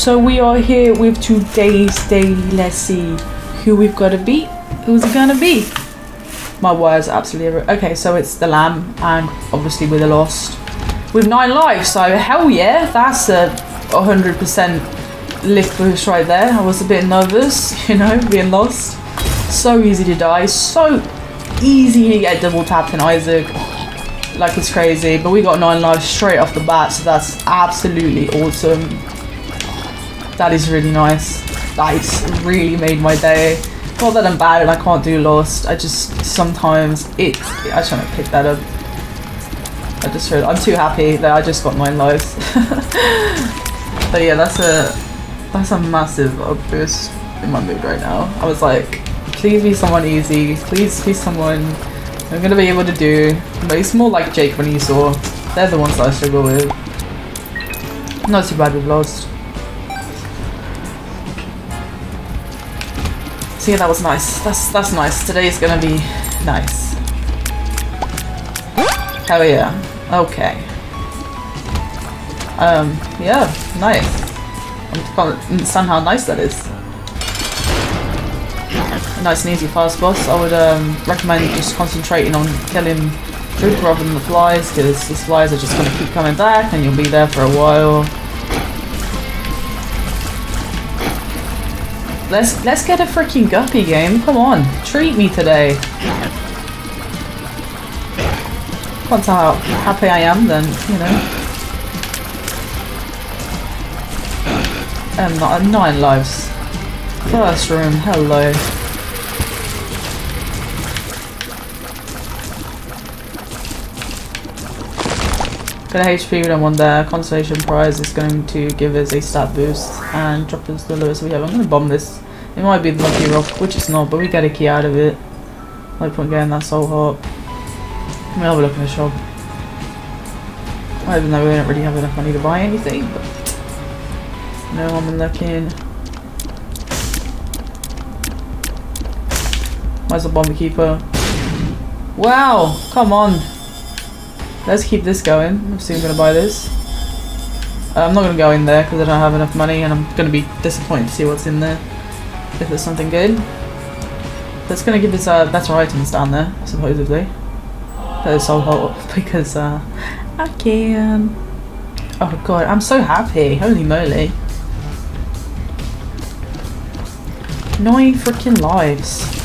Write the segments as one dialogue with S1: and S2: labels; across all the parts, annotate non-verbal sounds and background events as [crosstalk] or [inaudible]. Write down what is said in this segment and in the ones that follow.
S1: So we are here with today's daily. Let's see who we've got to beat. Who's it gonna be? My words absolutely. Okay, so it's the lamb, and obviously we're the lost with nine lives. So hell yeah, that's a hundred percent lift boost right there. I was a bit nervous, [laughs] you know, being lost. So easy to die. So easy to get double tapped in Isaac. Like it's crazy. But we got nine lives straight off the bat, so that's absolutely awesome. That is really nice. That is really made my day. Not that I'm bad and I can't do Lost. I just sometimes it. I just want to pick that up. I just heard. I'm too happy that I just got nine lives. [laughs] but yeah, that's a that's a massive boost in my mood right now. I was like, please be someone easy. Please be someone I'm gonna be able to do. But it's more like Jacob and Esau. They're the ones that I struggle with. Not too bad with Lost. Yeah, that was nice. That's that's nice. Today's gonna be nice. Hell yeah. Okay. Um, yeah, nice. I can't understand how nice that is. A nice and easy fast boss. I would um, recommend just concentrating on killing Droop rather than the flies, because the flies are just to keep coming back and you'll be there for a while. Let's let's get a freaking guppy game. Come on, treat me today. Once how happy I am, then you know. Um, not nine lives. First room. Hello. Got a HP, we don't want that. Consolation prize is going to give us a stat boost and drop us the lowest we have. I'm to bomb this. It might be the lucky rock, which it's not, but we get a key out of it. No point getting that soul heart. Let me have a look in the shop. Even though we don't really have enough money to buy anything, but no I'm looking. Where's the bomber keeper? Wow, come on. Let's keep this going. I'm soon going to buy this. Uh, I'm not going to go in there because I don't have enough money and I'm going to be disappointed to see what's in there. If there's something good. That's going to give us uh, better items down there, supposedly. That is so hot [laughs] because uh, I can. Oh god, I'm so happy. Holy moly. Nine freaking lives.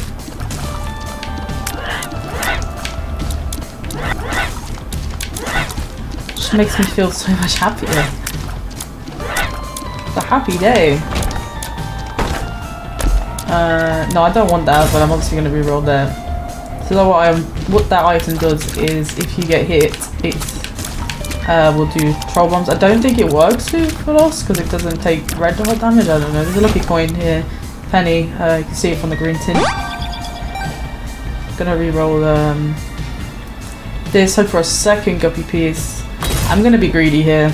S1: Makes me feel so much happier. It's a happy day. Uh, no, I don't want that, but I'm obviously going to re-roll that. So what, I'm, what that item does is if you get hit, it uh, will do troll bombs. I don't think it works with us because it doesn't take red dot damage. I don't know. There's a lucky coin here. Penny. Uh, you can see it from the green tin. Gonna re-roll um, this. Hope for a second guppy piece. I'm gonna be greedy here.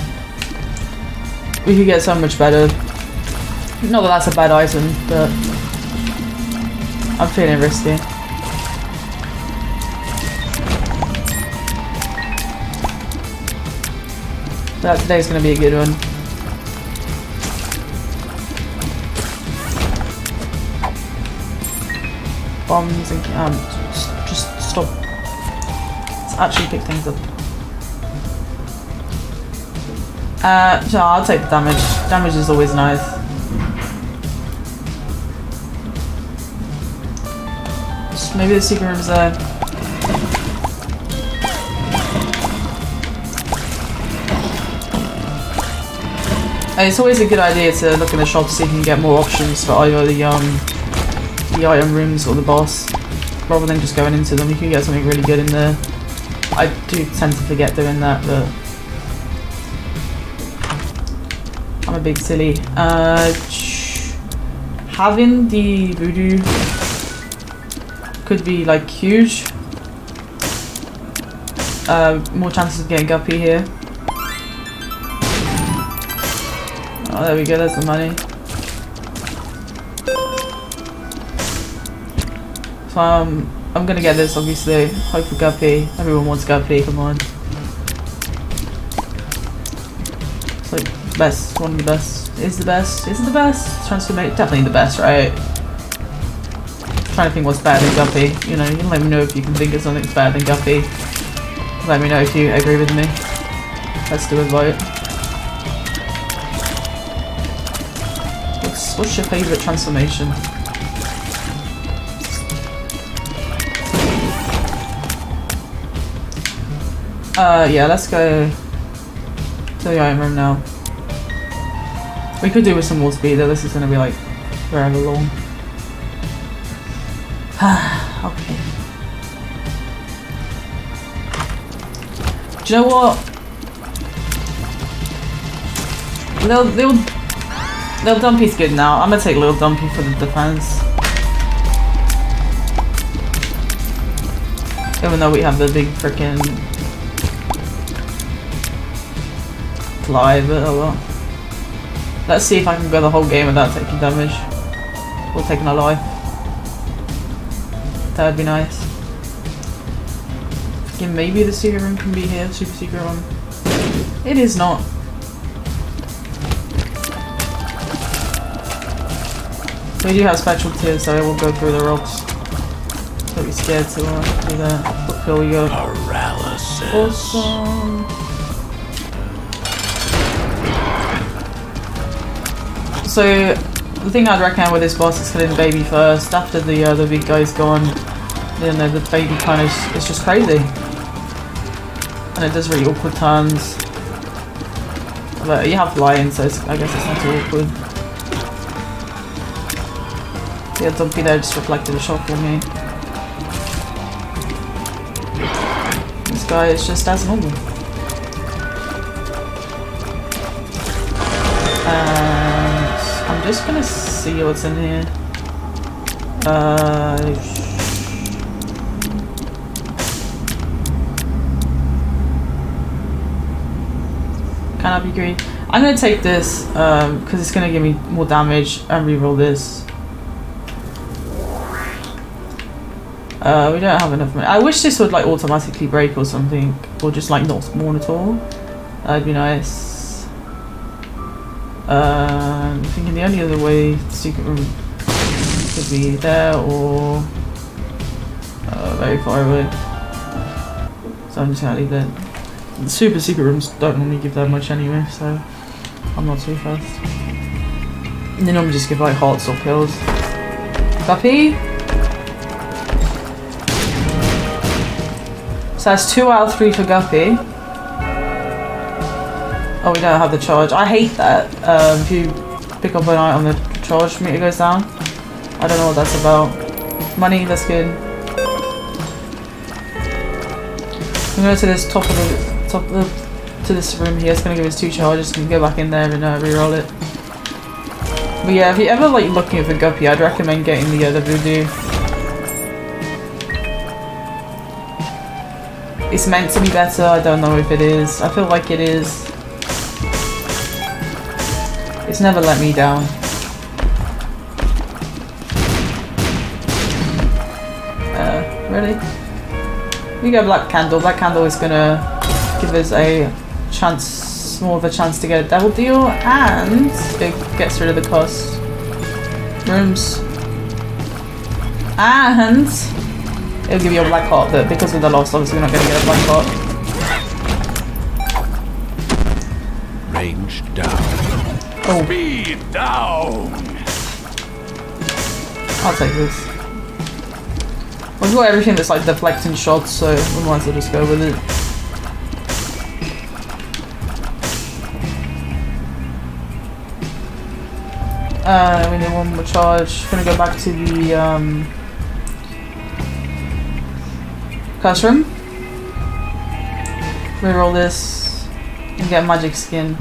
S1: We could get so much better. Not that that's a bad item, but I'm feeling risky. That today's gonna be a good one. Bombs and um, just, just stop. Let's actually pick things up. Uh, so I'll take the damage. Damage is always nice. Maybe the secret room's there. It's always a good idea to look in the shop to see if you can get more options for either the um the item rooms or the boss. Rather than just going into them, you can get something really good in there. I do tend to forget doing that, but big silly. Uh, having the voodoo could be like huge. Uh, more chances of getting guppy here. Oh, there we go. There's the money. So um, I'm gonna get this obviously. Hope for guppy. Everyone wants guppy. Come on. Best, one of the best. Is the best? Is it the best? Transformate, definitely the best, right? trying to think what's better than Guppy. You know, you let me know if you can think of something better than Guppy. Let me know if you agree with me. Let's do a vote. What's, what's your favourite transformation? Uh, yeah, let's go to the item room now. We could do with some more speed though, this is gonna be like forever long. [sighs] okay. Do you know what? Little, little, little Dumpy's good now. I'm gonna take Little Dumpy for the defense. Even though we have the big freaking fly, but oh well. Let's see if I can go the whole game without taking damage. Or taking a life. That would be nice. Yeah, maybe the secret room can be here, super secret one. It is not. We do have spectral tears, so I will go through the rocks. Don't be scared to uh, do that. Here we go.
S2: Paralysis.
S1: Awesome. So the thing I'd recommend with this boss is killing the baby first. After the uh, big guy's gone, you know the baby kind of is just crazy, and it does really awkward turns. But you have lions, so I guess it's not too awkward. Yeah, Dumpy there just reflected a shot for me. This guy is just as normal. And Just gonna see what's in here. Uh, can I be green? I'm gonna take this because um, it's gonna give me more damage and reroll this. Uh, we don't have enough money. I wish this would like automatically break or something, or just like not spawn at all. That'd be nice. Um, I'm thinking the only other way the secret room could be there or uh, very far away. So I'm just gonna leave it. The super secret rooms don't normally give that much anyway, so I'm not too fast. And they normally just give like hearts or kills. Guppy? So that's two out of three for Guppy. Oh, we don't have the charge. I hate that. Um, if you pick up an item, the charge meter goes down. I don't know what that's about. Money, that's good. I'm going to this top of the top of the, to this room here. It's going to give us two charges. You can go back in there and uh, re-roll it. But yeah, if you're ever like looking for Guppy, I'd recommend getting the other Voodoo. It's meant to be better, I don't know if it is. I feel like it is. It's never let me down. Uh, really? We go Black Candle. Black Candle is gonna give us a chance, more of a chance to get a double deal, and it gets rid of the cost. Rooms. And it'll give you a black heart, but because of the loss, obviously we're not to get a black heart. Oh,
S2: Speed down.
S1: I'll take this. We've got everything that's like deflecting shots, so we might as well just go with it. Uh, we need one more charge. Gonna go back to the um, curse room. Reroll this and get magic skin.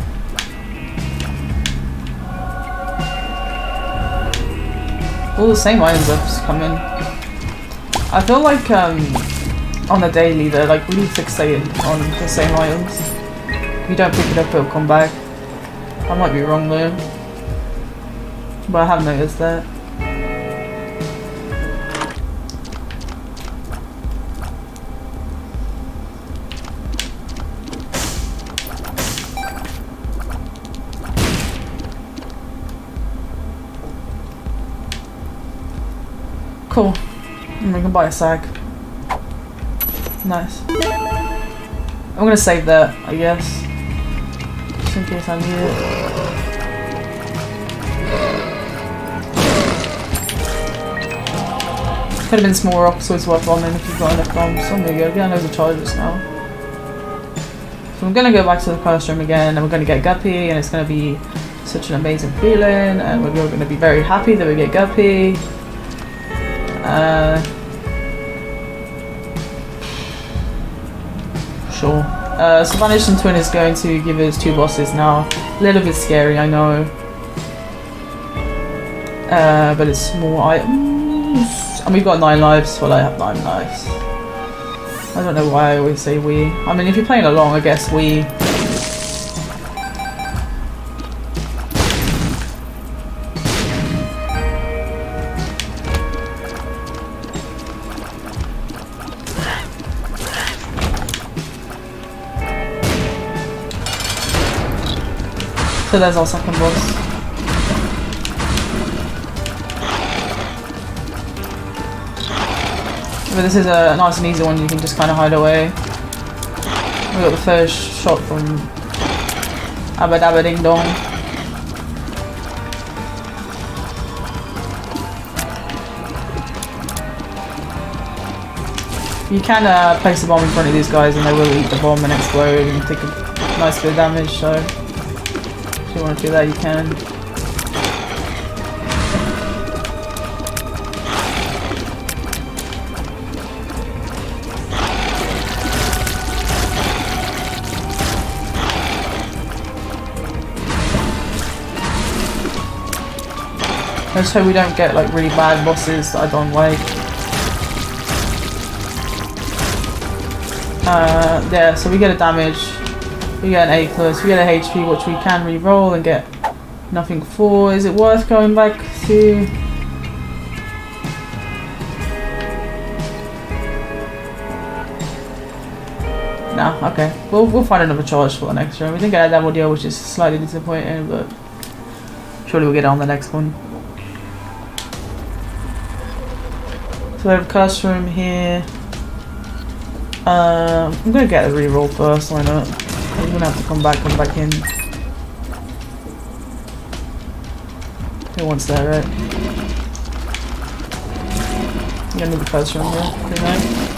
S1: All the same items have come in. I feel like um, on the daily they're like really fixated on the same items. If you don't pick it up it'll come back. I might be wrong though. But I have noticed that. We can buy a sack. Nice. I'm gonna save that, I guess. Just in case I need it. Could have been small rocks, always worth bombing if you've got enough bombs. Oh, there you go, getting loads of charges now. So I'm gonna go back to the curse room again and we're gonna get Guppy and it's gonna be such an amazing feeling and we're gonna be very happy that we get Guppy. Uh, sure. Uh, so Vanishing Twin is going to give us two bosses now. A little bit scary, I know. Uh, but it's more items. And we've got nine lives. Well, I have nine lives. I don't know why I always say we. I mean, if you're playing along, I guess we. So there's our second boss. But this is a nice and easy one, you can just kind of hide away. We got the first shot from Abba Dabba Ding Dong. You can uh, place a bomb in front of these guys and they will eat the bomb and explode and take a nice bit of damage, so if you want to do that you can. Let's hope we don't get like really bad bosses that I don't like. Uh, yeah, so we get a damage, we get an A plus, we get a HP which we can re-roll and get nothing for. Is it worth going back to... No, okay. We'll, we'll find another charge for the next room. We didn't get a devil deal which is slightly disappointing, but surely we'll get on the next one. So we have a curse room here. Um, I'm gonna get a reroll first, why not? I'm gonna have to come back, come back in. Who wants that, right? I'm gonna move the curse room here, pretty.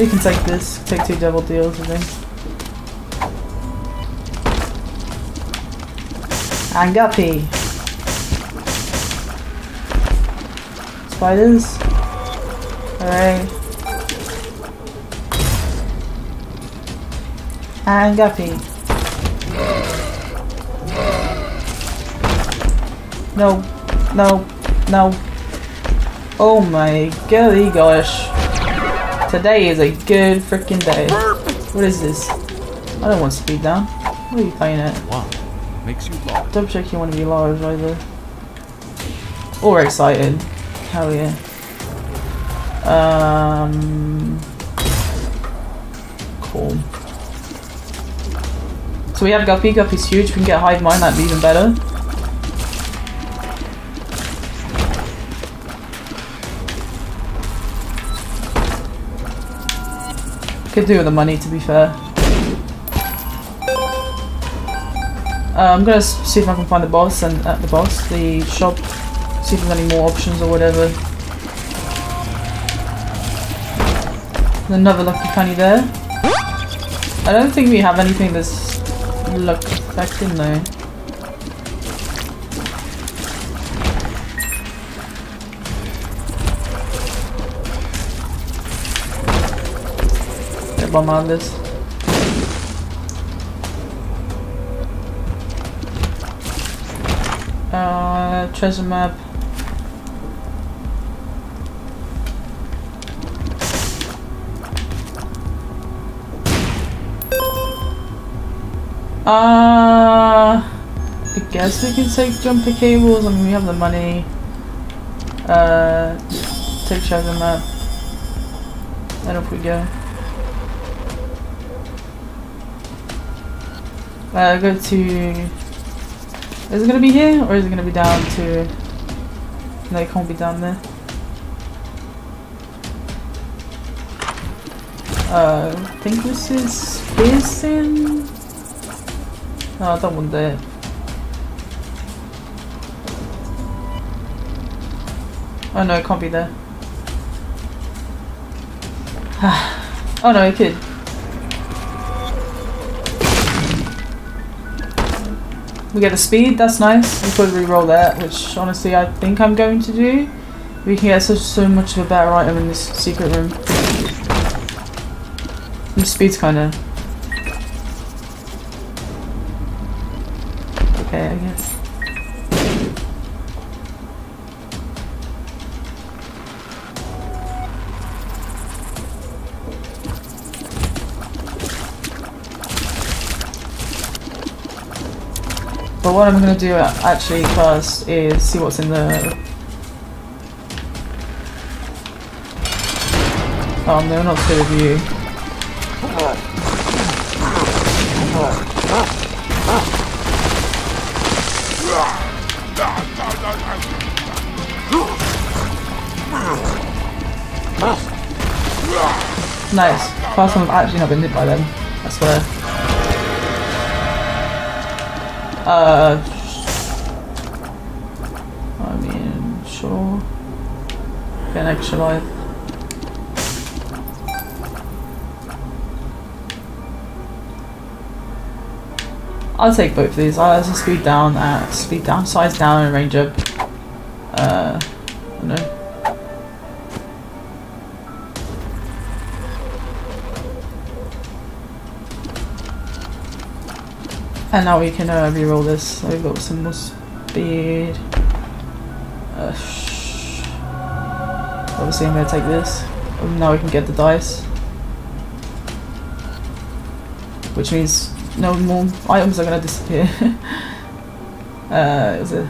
S1: We can take this, take two double deals, I think. And Guppy. Spiders. Alright. And Guppy. No, no, no. Oh my golly gosh. Today is a good freaking day. What is this? I don't want speed down. What are you playing at?
S2: One makes you large.
S1: Double check you want to be large either. Or excited. Hell yeah. Um. Cool. So we have Guppy. Guppy's huge. We can get Hive Mind. That'd be even better. Could do with the money, to be fair. Uh, I'm gonna see if I can find the boss and at the boss, the shop, see if there's any more options or whatever. Another lucky penny there. I don't think we have anything that's affecting though. Get bomb out of this. Uh, treasure map. Uh, I guess we can take jumper cables. I mean, we have the money. Uh, take treasure map. And off we go. Uh, go to. Is it gonna be here or is it gonna be down to? No, it can't be down there. Uh, I think this is piercing. I don't want that. Oh no, it can't be there. oh no, it could. We get the speed, that's nice. We could re-roll that, which honestly I think I'm going to do. We can get so, so much of a better item in this secret room. The speed's kinda... Okay, I guess. But what I'm going to do actually first is see what's in the... Oh no, not good of you. Nice. First time I've actually not been hit by them, I swear. Uh, I mean, sure. Get an extra life. I'll take both of these. I'll just speed down, uh, speed down, size down, and range up. And now we can uh, re-roll this. So we've got some more speed. Uh, obviously I'm going to take this. Now we can get the dice. Which means no more items are going to disappear. [laughs] uh, is it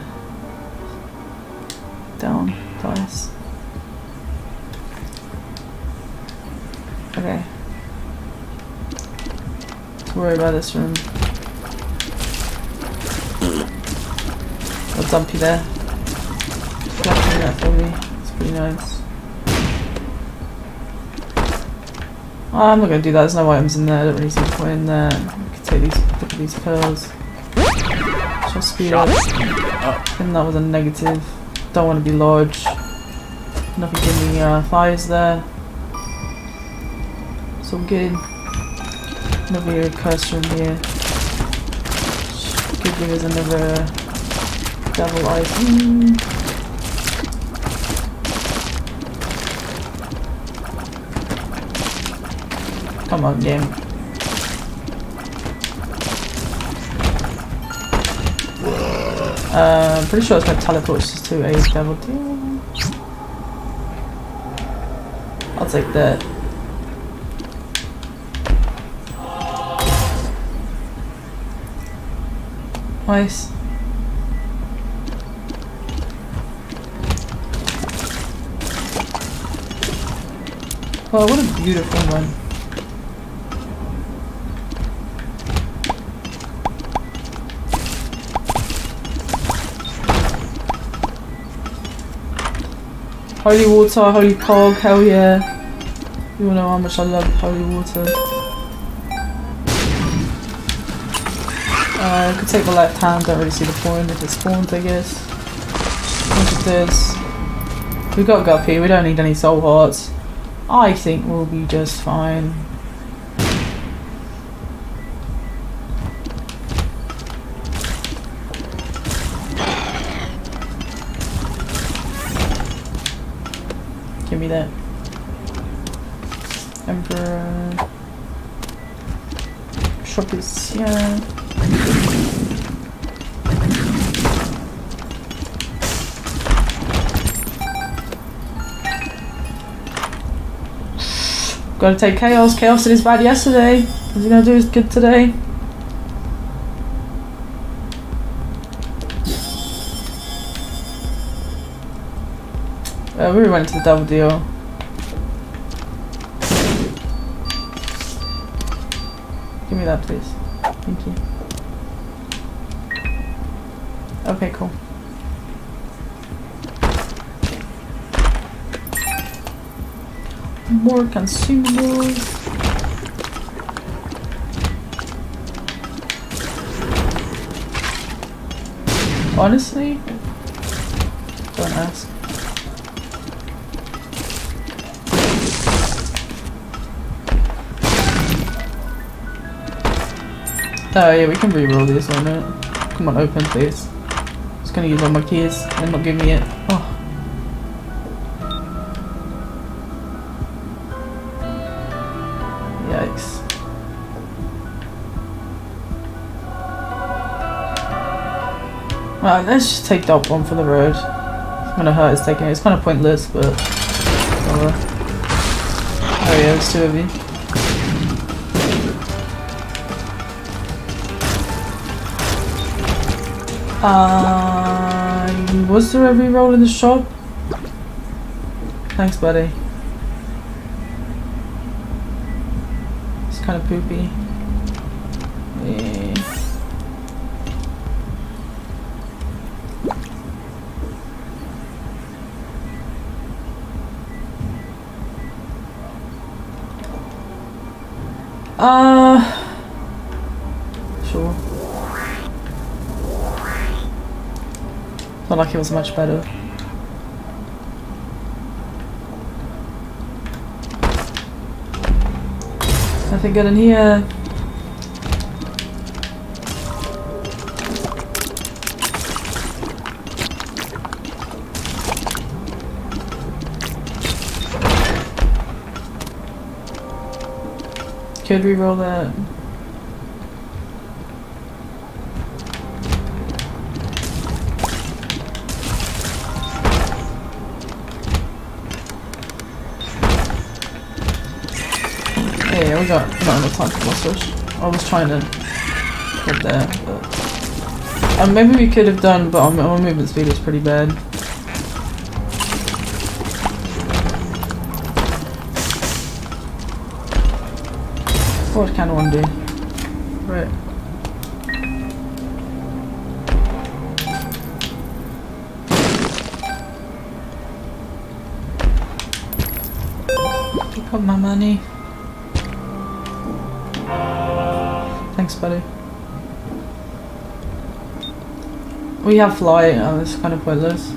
S1: down dice? Okay. Don't worry about this room. Dumpy there. That for me. It's pretty nice. Oh, I'm not gonna do that, there's no items in there, I don't really see the point in there. We can take these at these pearls. Just speed up. And that was a negative. Don't want to be large. Nothing giving me uh, fires there. So good. Another cursor in here. Could give us another double item. Come on, game. Uh, pretty sure it's gonna teleport us to a devil deal. I'll take that. Nice. Oh, what a beautiful one. Holy water, holy pog, hell yeah. You all know how much I love holy water. Uh, I could take the left hand, don't really see the point if it spawns, I guess. Look at this. We got Guppy, we don't need any soul hearts. I think we'll be just fine. Gotta take Chaos. Chaos did his bad yesterday. What's he gonna do his good today? Uh, we went to the double deal. Give me that, please. Thank you. Okay, cool. More consumables. Honestly, don't ask. Oh yeah, we can re-roll this on it. Come on, open please. Just gonna use all my keys and not give me it. Oh. Well, let's just take that one for the road. It's gonna hurt us taking it. It's kind of pointless, but. Oh, yeah, there's two of you. Uh, was there a reroll in the shop? Thanks, buddy. It's kind of poopy. Not like it was much better. Nothing good in here. Could we roll that? We got not enough time for muscles. I was trying to get there, but um, maybe we could have done, but our movement speed is pretty bad. What can one do? Right. Pick up my money. Thanks, buddy. We have fly. oh, it's kind of pointless.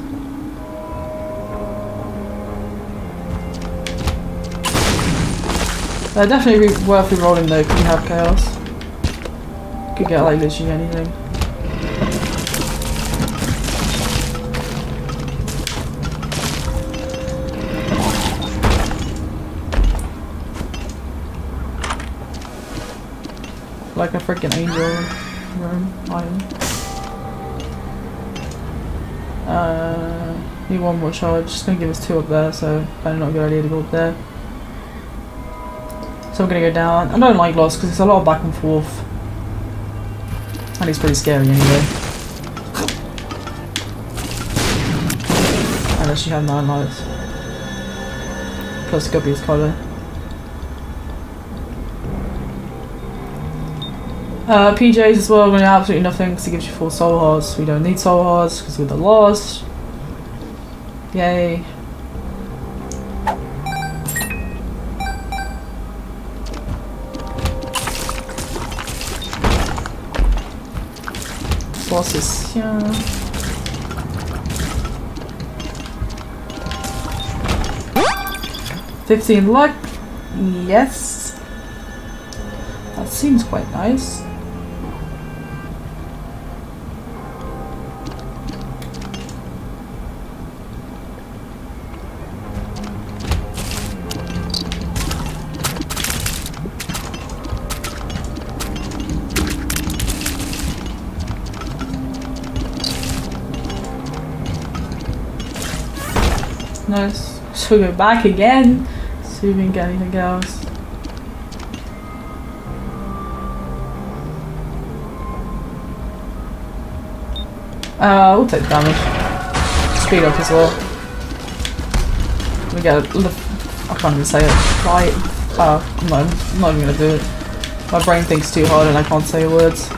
S1: Uh, definitely worth re-rolling though, because we have chaos. Could get like literally anything. Like a freaking angel room item. Uh, need one more charge. Just gonna give us two up there, so probably not a good idea to go up there. So I'm gonna go down. I don't like Lost because it's a lot of back and forth. And it's pretty scary anyway. Unless you have nine lives. Plus Guppy's collar. Uh, PJs as well, going to absolutely nothing because it gives you four soul hearts. We don't need soul hearts because we're the lost. Yay. Possession. Fifteen luck. Yes. That seems quite nice. Nice. So go back again. See if we can get anything else. Uh, we'll take damage. Speed up as well. We get a lift. I can't even say it. Right. I'm not, I'm not even gonna do it. My brain thinks too hard and I can't say words.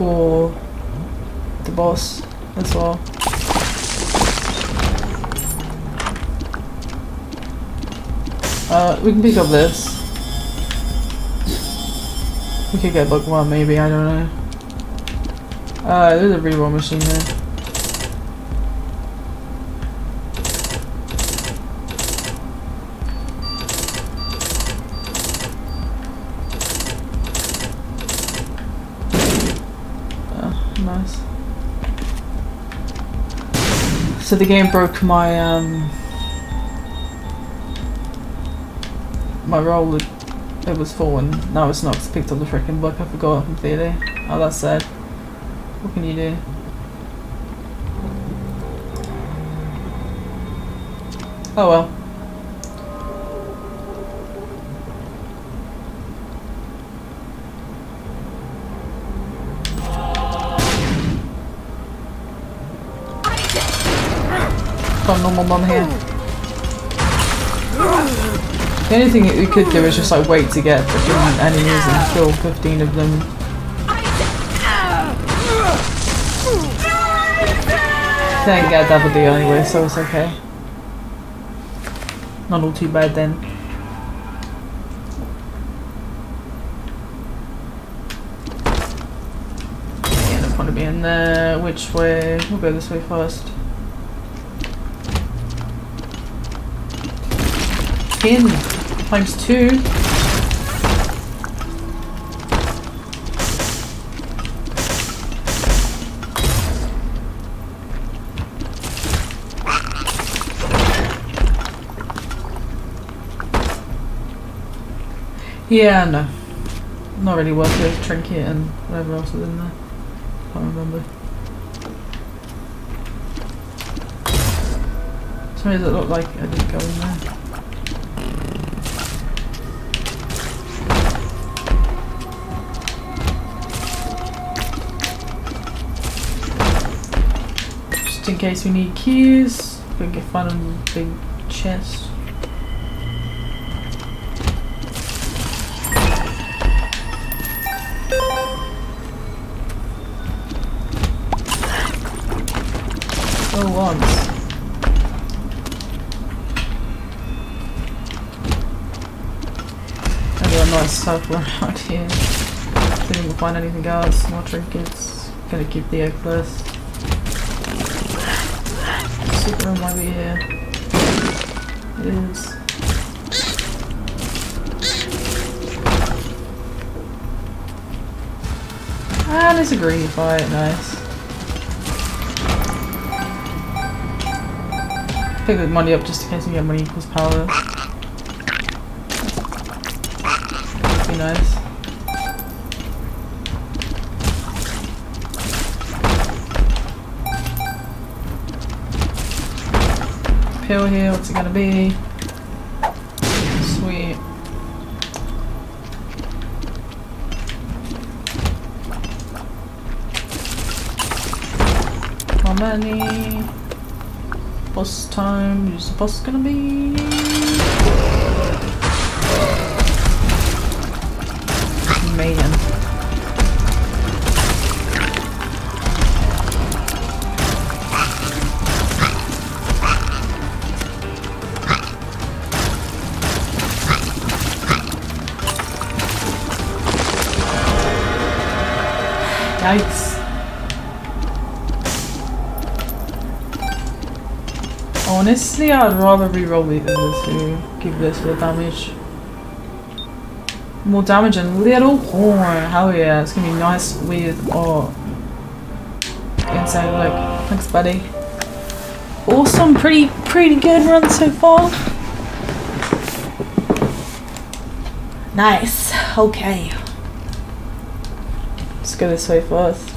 S1: For the boss as well. Uh, we can pick up this. We could get book one maybe, I don't know. Uh, there's a reroll machine there. So the game broke my um my roll it, was full and now it's not I picked up the freaking book I forgot completely. Oh that's sad. What can you do? Oh well. A normal mum here. The only thing we could do is just like wait to get freaking enemies and kill 15 of them. Didn't get a double deal anyway, so it's okay. Not all too bad then. Yeah, no point of being there. Which way? We'll go this way first. Pin times two. Yeah, no. Not really worth it. Trinket and whatever else is in there. Can't remember. Sorry, does it look like I didn't go in there? Just in case we need keys, we can find a big chest. Oh, once. And a nice stuff [laughs] around here. Didn't even find anything else. More trinkets. Gonna keep the egg first. Secret room be here. It is. It's a green fight, nice. Pick the money up just in case we get money equals power. Here, what's it gonna be? Sweet. How many? Boss time. Who's the boss gonna be? Man. Honestly, I'd rather re-roll the other two. Give this the damage. More damage and little horn. Hell yeah, it's gonna be nice with oh inside look. Thanks buddy. Awesome, pretty pretty good run so far. Nice. Okay. Let's go this way first.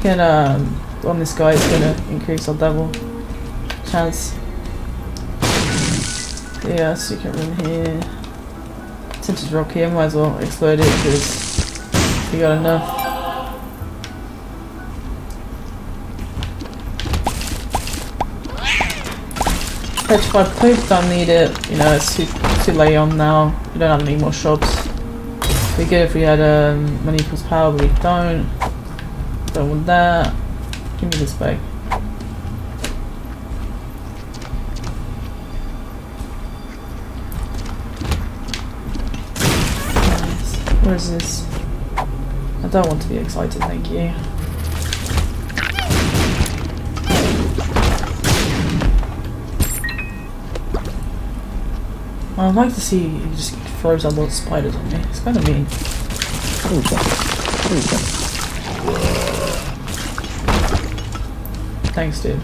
S1: Can um on this guy is gonna increase our double chance. Yeah, secret room here. Since it's rocky, I might as well explode it because we got enough. Catch my poop, don't need it. You know, it's too, too late on now. We don't have any more shops. Be good if we had um, money equals power, but we don't. Don't want that. Give me this bag. This? I don't want to be excited, thank you. I'd like to see he just throws a lot of spiders on me. It's kind of mean. Thanks, dude.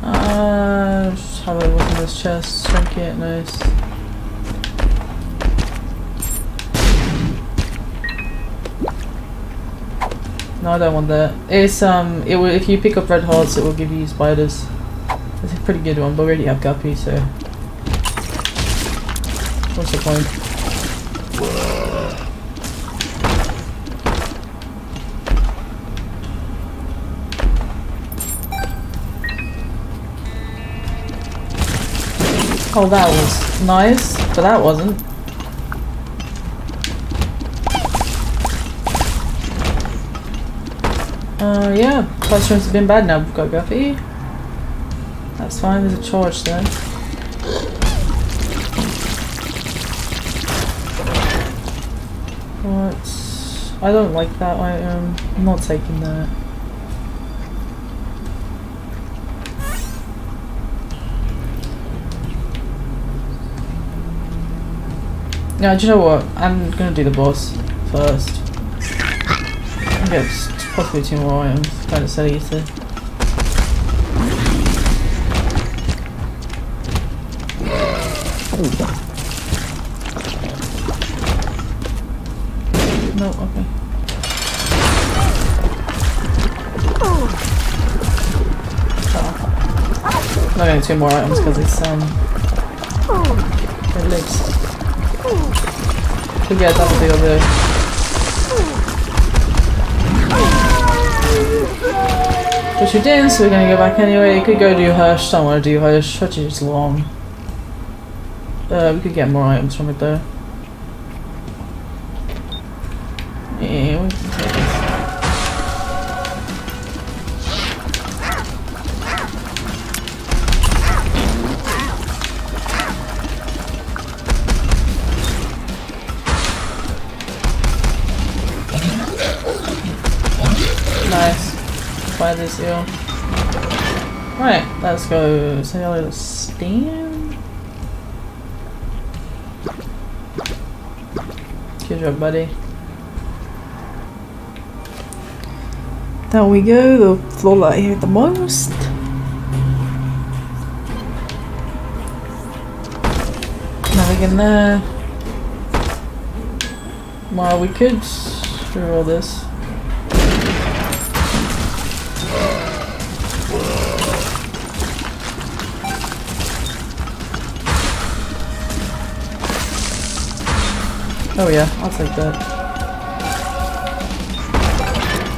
S1: Uh, just have a look in this chest. Trinket, nice. No, I don't want that. It's um, it will if you pick up red hearts, it will give you spiders. It's a pretty good one, but we already have guppy, so what's the point? Oh, that was nice, but that wasn't. Uh, yeah, classrooms have been bad now. We've got Guppy. That's fine, there's a charge there. What? I don't like that. I'm not taking that. Yeah, do you know what? I'm gonna do the boss first. I guess possibly two more items. Kind of silly to. No, okay. Oh. Not getting two more items because it's um. Their legs. Could get a double deal there. But you didn't, so we're gonna go back anyway. You could go do Hush. Don't want to do Hush. Hush is long. Uh, we could get more items from it though. Go. Say hello to Stan. Good job, buddy. There we go, the floor I hate the most. Nothing in there. Well, we could do all this. Oh yeah, I'll take that.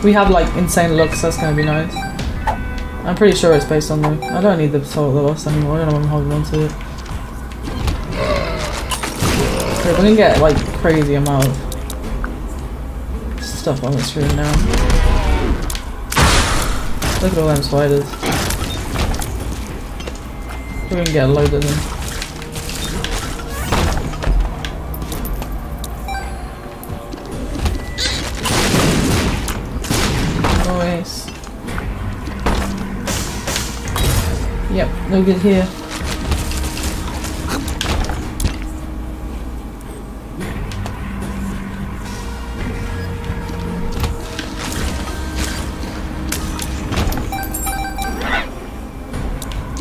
S1: We have like insane looks, that's gonna be nice. I'm pretty sure it's based on the. I don't need the soul of the lost anymore. I don't know I'm holding on to it. Okay, we're gonna get like crazy amount of stuff on the screen now. Look at all them spiders. We're gonna get a load of them. No good here.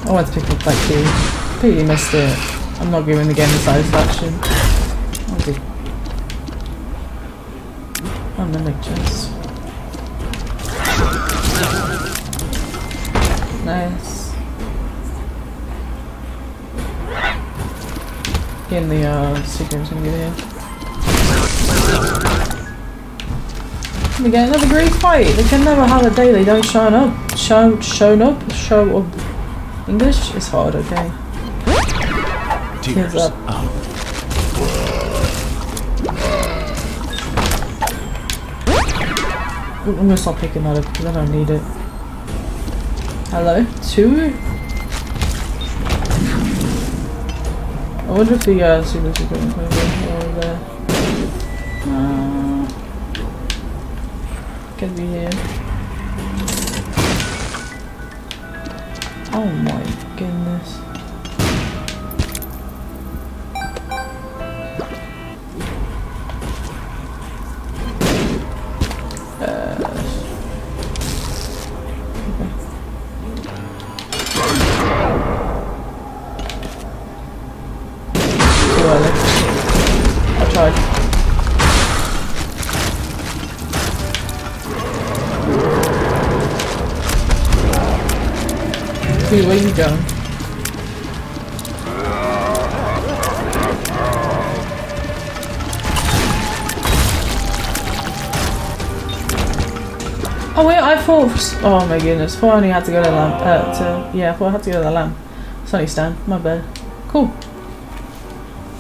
S1: Oh, I want to pick up that key. Completely missed it. I'm not giving the game the satisfaction. I'm gonna make In the uh, secret's gonna get here. We get another Greed fight. They can never have a day they don't show up. Show shown up. Show up. English is hard, okay.
S2: Tears
S1: up. I'm gonna stop picking that up because I don't need it. Hello? Two? I wonder if the uh, super going to be there. Uh, be here. Oh my goodness. You going? Oh wait, I thought. Oh my goodness, thought I only had to go to the Lamb. Uh, to yeah, I thought I had to go to the Lamb. Sunny stand, my bad. Cool.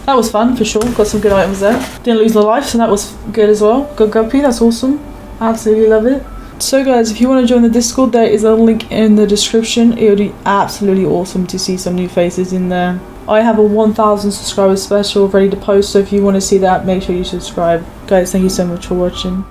S1: That was fun for sure. Got some good items there. Didn't lose the life, so that was good as well. Good guppy, that's awesome. Absolutely love it. So guys, if you want to join the Discord, there is a link in the description. It would be absolutely awesome to see some new faces in there. I have a 1000 subscribers special ready to post, so if you want to see that, make sure you subscribe. Guys, thank you so much for watching.